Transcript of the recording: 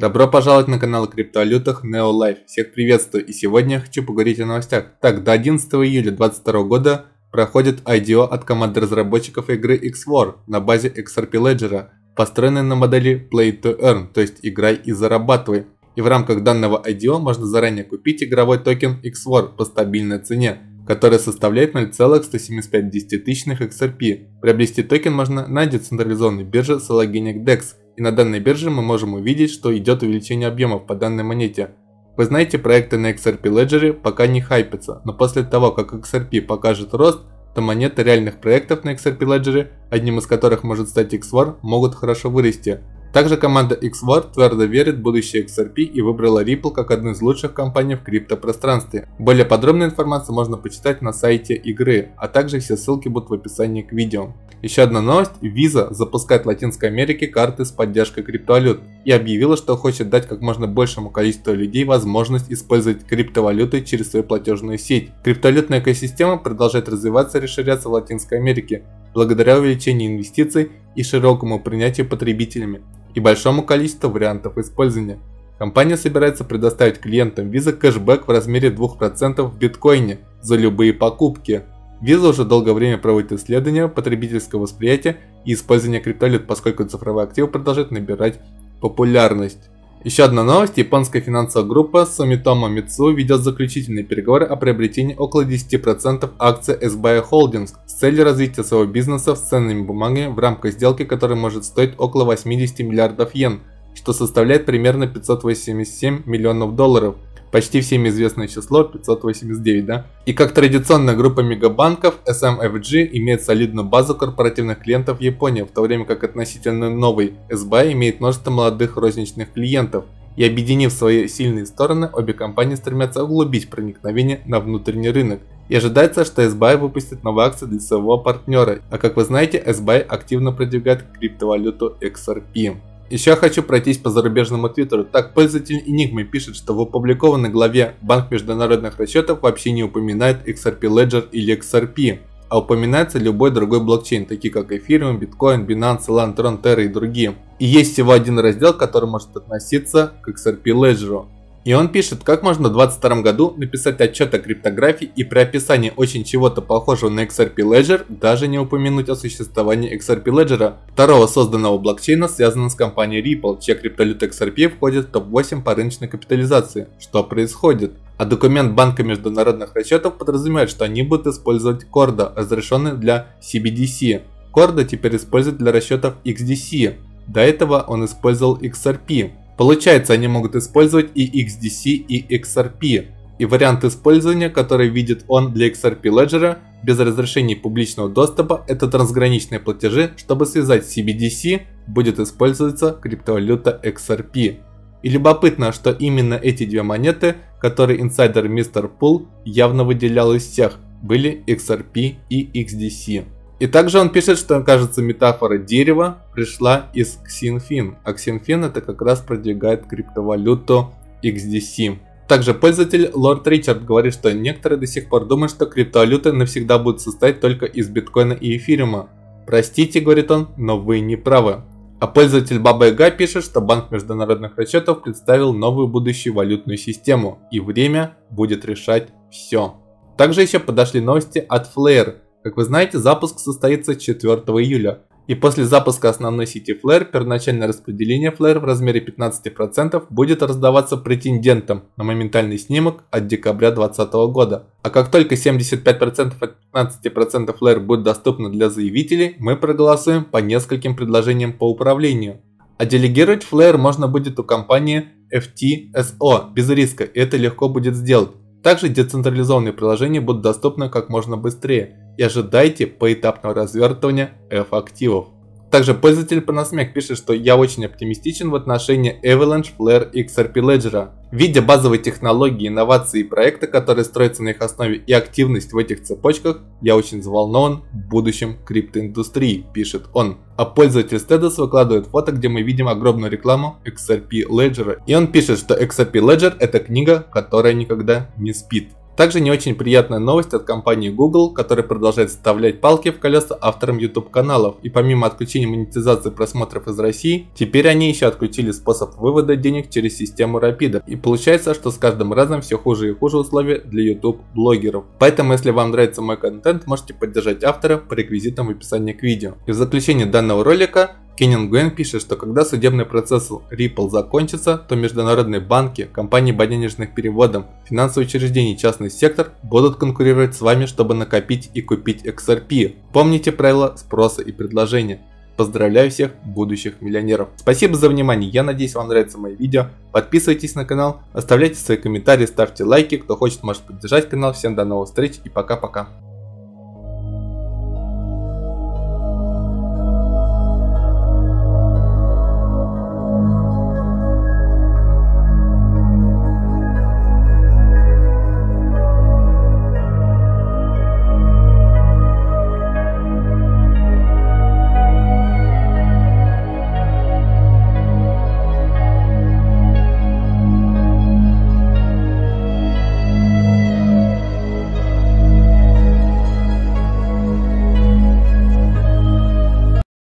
Добро пожаловать на канал о криптовалютах NeoLife. Всех приветствую и сегодня я хочу поговорить о новостях. Так, до 11 июля 2022 года проходит IDO от команды разработчиков игры XWar на базе XRP Ledger, построенной на модели Play to Earn, то есть играй и зарабатывай. И в рамках данного IDO можно заранее купить игровой токен XWar по стабильной цене, которая составляет 0,175 XRP. Приобрести токен можно на децентрализованной бирже Sologenic DEX – и на данной бирже мы можем увидеть, что идет увеличение объемов по данной монете. Вы знаете, проекты на XRP Ledger пока не хайпятся, но после того, как XRP покажет рост, то монеты реальных проектов на XRP Ledger, одним из которых может стать XWAR, могут хорошо вырасти. Также команда XWAR твердо верит в будущее XRP и выбрала Ripple как одну из лучших компаний в криптопространстве. Более подробную информацию можно почитать на сайте игры, а также все ссылки будут в описании к видео. Еще одна новость. Visa запускает в Латинской Америке карты с поддержкой криптовалют и объявила, что хочет дать как можно большему количеству людей возможность использовать криптовалюты через свою платежную сеть. Криптовалютная экосистема продолжает развиваться и расширяться в Латинской Америке благодаря увеличению инвестиций и широкому принятию потребителями и большому количеству вариантов использования. Компания собирается предоставить клиентам Visa кэшбэк в размере 2% в биткоине за любые покупки. Visa уже долгое время проводит исследования потребительского восприятия и использования криптовалют, поскольку цифровые активы продолжают набирать популярность. Еще одна новость. Японская финансовая группа Sumitomo Mitsui ведет заключительные переговоры о приобретении около 10% акций SBI Holdings с целью развития своего бизнеса с ценными бумагами в рамках сделки, которая может стоить около 80 миллиардов йен, что составляет примерно 587 миллионов долларов – почти всем известное число 589, да? И как традиционная группа мегабанков, SMFG имеет солидную базу корпоративных клиентов в Японии, в то время как относительно новый SBI имеет множество молодых розничных клиентов. И объединив свои сильные стороны, обе компании стремятся углубить проникновение на внутренний рынок. И ожидается, что SBI выпустит новые акции для своего партнера. А как вы знаете, SBI активно продвигает криптовалюту XRP. Еще хочу пройтись по зарубежному твиттеру. Так, пользователь Enigma пишет, что в опубликованной главе Банк международных расчетов вообще не упоминает XRP Ledger или XRP, а упоминается любой другой блокчейн, такие как Ethereum, Bitcoin, Binance, Elan, Tron, Terra и другие. И есть всего один раздел, который может относиться к XRP Ledger. И он пишет, как можно в 2022 году написать отчет о криптографии и при описании очень чего-то похожего на XRP Ledger даже не упомянуть о существовании XRP Ledger, второго созданного блокчейна, связанного с компанией Ripple, чья криптовалюта XRP входит в топ-8 по рыночной капитализации. Что происходит? А документ Банка международных расчетов подразумевает, что они будут использовать Corda, разрешенный для CBDC. Corda теперь используют для расчетов XDC. До этого он использовал XRP. Получается, они могут использовать и XDC, и XRP. И вариант использования, который видит он для XRP Ledger без разрешения публичного доступа, это трансграничные платежи, чтобы связать CBDC, будет использоваться криптовалюта XRP. И любопытно, что именно эти две монеты, которые инсайдер Мистер Пул явно выделял из всех, были XRP и XDC. И также он пишет, что, кажется, метафора дерева пришла из Xinfin, а Xinfin это как раз продвигает криптовалюту XDC. Также пользователь Лорд Ричард говорит, что некоторые до сих пор думают, что криптовалюты навсегда будут состоять только из биткоина и эфириума. Простите, говорит он, но вы не правы. А пользователь Баба Яга пишет, что Банк международных расчетов представил новую будущую валютную систему, и время будет решать все. Также еще подошли новости от Flare, как вы знаете, запуск состоится 4 июля. И после запуска основной сети Flare, первоначальное распределение Flare в размере 15% будет раздаваться претендентам на моментальный снимок от декабря 2020 года. А как только 75% от 15% Flare будет доступно для заявителей, мы проголосуем по нескольким предложениям по управлению. А делегировать Flare можно будет у компании FTSO без риска, и это легко будет сделать. Также децентрализованные приложения будут доступны как можно быстрее и ожидайте поэтапного развертывания F-активов. Также пользователь Panasmac пишет, что я очень оптимистичен в отношении Avalanche Flare XRP Ledger. Видя базовые технологии, инновации и проекты, которые строятся на их основе и активность в этих цепочках, я очень взволнован в будущем криптоиндустрии, пишет он. А пользователь Stedus выкладывает фото, где мы видим огромную рекламу XRP Ledger. И он пишет, что XRP Ledger это книга, которая никогда не спит. Также не очень приятная новость от компании Google, которая продолжает вставлять палки в колеса авторам YouTube каналов. И помимо отключения монетизации просмотров из России, теперь они еще отключили способ вывода денег через систему Rapid. И получается, что с каждым разом все хуже и хуже условия для YouTube блогеров. Поэтому если вам нравится мой контент, можете поддержать автора по реквизитам в описании к видео. И в заключение данного ролика Кеннин Гуэн пишет, что когда судебный процесс Ripple закончится, то международные банки, компании по денежных переводам, финансовые учреждения и частный сектор будут конкурировать с вами, чтобы накопить и купить XRP. Помните правила спроса и предложения. Поздравляю всех будущих миллионеров. Спасибо за внимание, я надеюсь вам нравится мои видео. Подписывайтесь на канал, оставляйте свои комментарии, ставьте лайки. Кто хочет может поддержать канал. Всем до новых встреч и пока-пока.